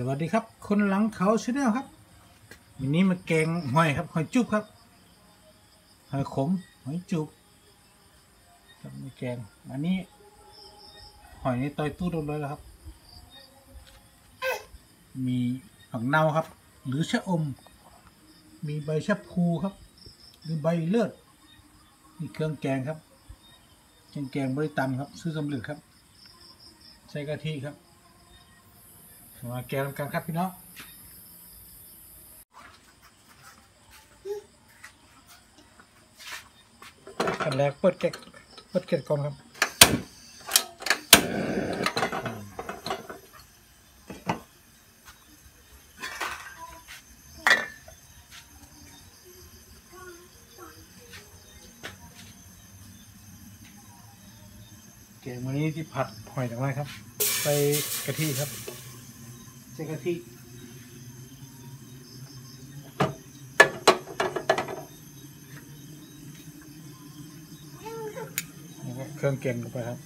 สวัสดีครับ คนหลังเขาชาแนลครับวันนี้มาแกงหอยครับหอยจุบครับหอยขมหอยจุบครับมาแกงอันนี้ หอยในต่อยตู้โดนเลยแล้วครับ มีผักเน่าครับ หรือชะอม มีใบชะพูครับ หรือใบเลือดมีเครื่องแกงครับเครื่องแกงบริตำครับ ซื้อสำเร็จครับ ใส่กะทิครับ มาแกงกันครับพี่น้องขั้นแรกเปิดแกะเปิดเกล็ดก่อนครับแกงวันนี้ที่ผัดหอยจากไรครับใส่กะทิครับ ส่กะทิแล้วก็เครื่องแกงลงไปครับ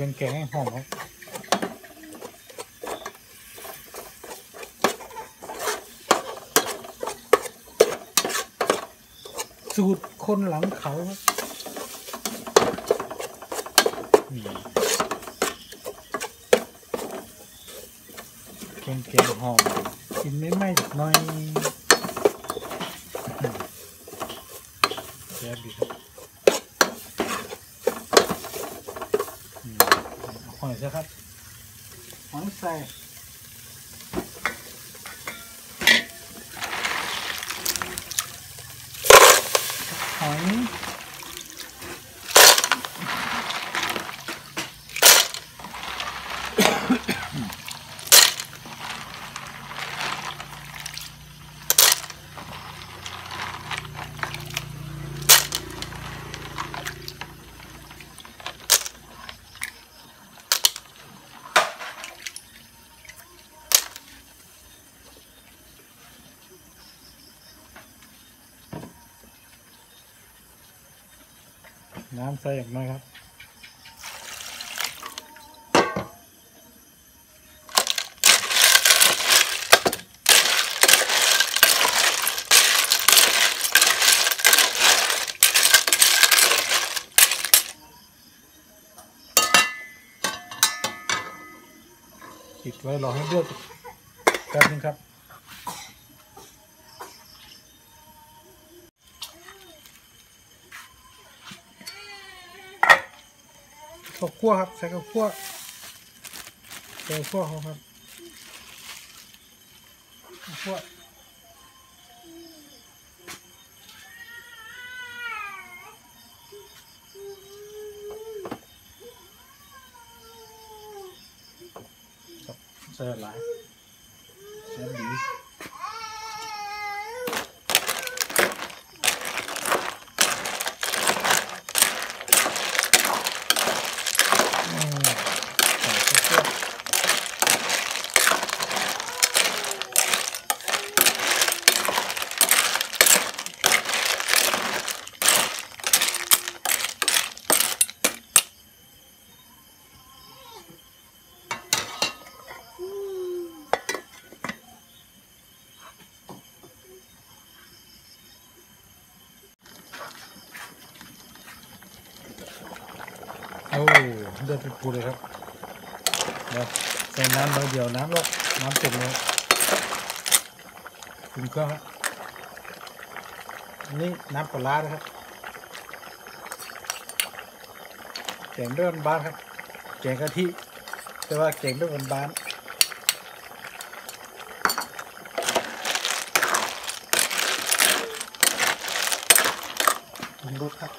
รื่องแกงให้หอมครับสูตรคนหลังเขาครับนี่เครื่องแกงหอมกินไม่ไหม้จักหน่อยแซ่บดีครับ อืมเอา หอยใช่ครับหอยใส่หอย น้ำใส่อย่างน้อยครับปิดไว้รอให้เดือดแป๊บนึงครับ ข้าวคั่วครับ ใส่ข้าวคั่วใส่ข้าวคั่วเขาครับข้าวคั่วครับใส่หลายใส่ดีอืมใส่ข้าวคั่ว โอ้ เดือดปุดๆเลยครับเดี๋ยวใส่น้ำใบเดียวน้ำลดน้ำเต็มเลยถึงเครื่องครับอันนี่น้ำปลาร้านะครับแกงด้วยบ้านครับแกงกะทิแต่ว่าแกงด้วยบ้านรสครับ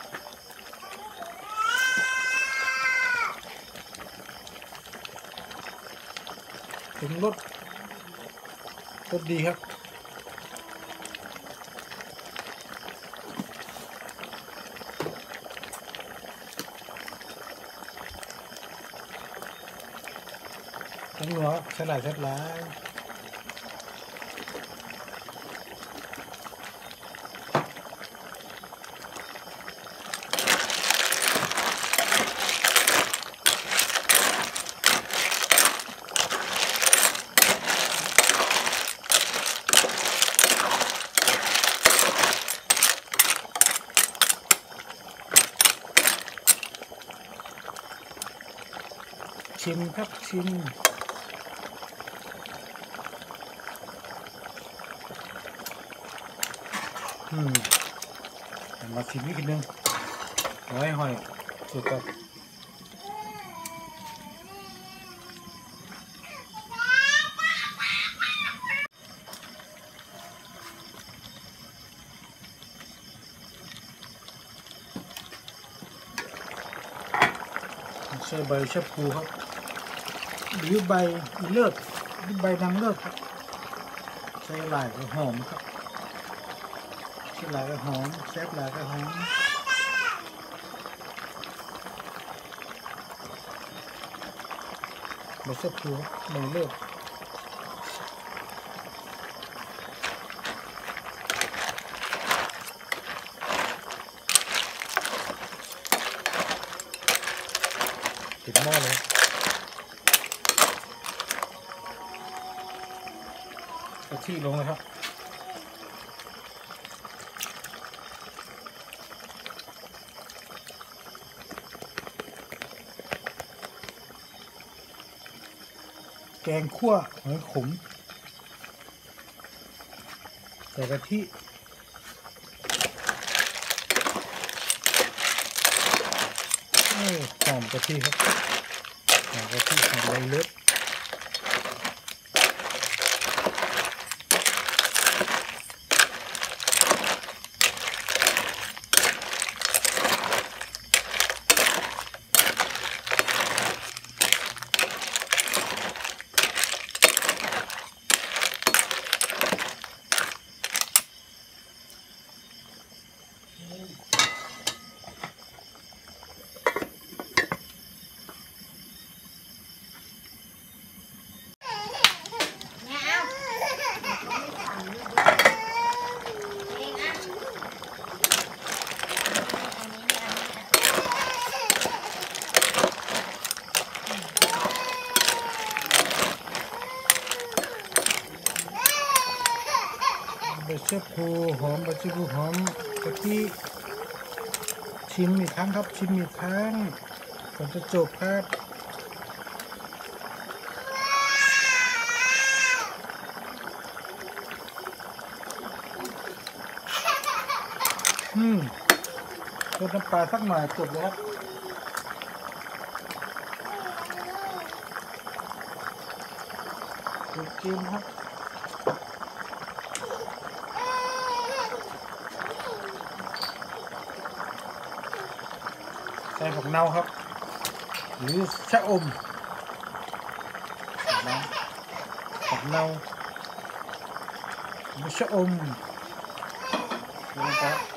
ถึงรถรถดีครับทั้งหัวสลายสลาย ชิมครับชิมอืมเอามาชิมนิดนึงเอาไว้หอยสุดก่อนใส่ใบชะพูครับ หรือใบเลือดหรือใบนางเลือดครับใส่หลายก็หอมครับใส่หลายก็หอมแซ่บหลายก็หอมใบชะพูครับใบเลือดติดหม้อเลย กะทิลงเลยครับแกงคั่วหอยขมใส่กะทิหอมกะทิครับหอมกะทิหอมใบเล็บ ชฟพูหอมใบเชฟพูหอมกะทิชิมอีกครั้งครับ ชิมอีกครั้งก่อนจะจบครับอืมเติมน้ำปลาสักหน่อยจบเลยครับดูกินครับ ใส่ผัก เน่าครับ หรือชะอมนะผักเน่าหรือชะอมนะครับ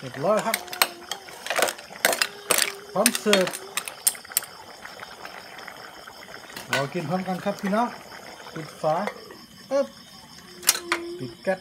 เรียบร้อยครับ พร้อมเสิร์ฟเรากินพร้อมกันครับพี่น้องปิดฝาปึ๊บปิดแก๊ส